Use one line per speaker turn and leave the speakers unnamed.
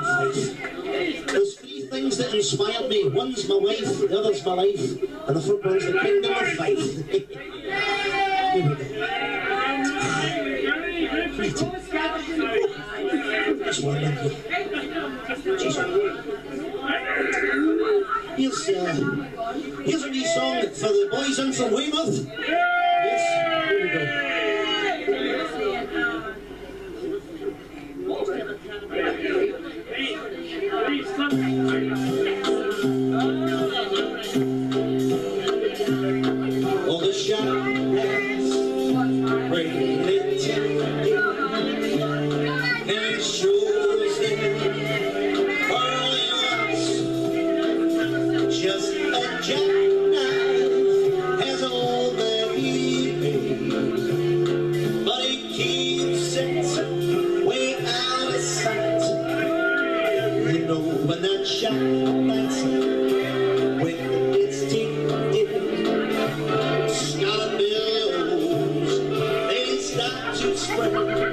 There's three things that inspired me. One's my wife, the other's my life, and the third one's the kingdom of faith. Here's, uh, here's a new song for the boys in from Weymouth. Yes, here we go. All the shadow breaks, break Thank you.